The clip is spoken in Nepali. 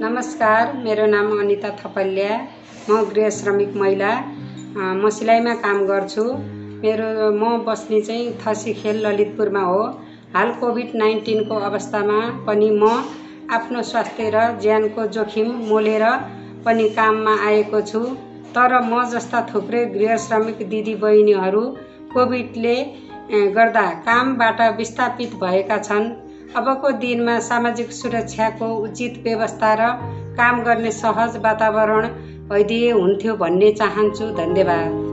नमस्कार मेरो नाम अनिता थपलिया म गृह श्रमिक महिला म सिलाइमा काम गर्छु। मेरो म बस्ने चाहिँ थसीखेल ललितपुरमा हो। हाल कोभिड नाइन्टिनको अवस्थामा पनि म आफ्नो स्वास्थ्य र ज्यानको जोखिम मोलेर पनि काममा आएको छु। तर म जस्ता थुप्रै गृह श्रमिक दिदी बहिनीहरू कोभिडले गर्दा कामबाट विस्थापित भएका छन्। अबको दिनमा सामाजिक सुरक्षाको उचित व्यवस्था र काम गर्ने सहज वातावरण भइदिए हुन्थ्यो भन्ने चाहन्छु। धन्यवाद।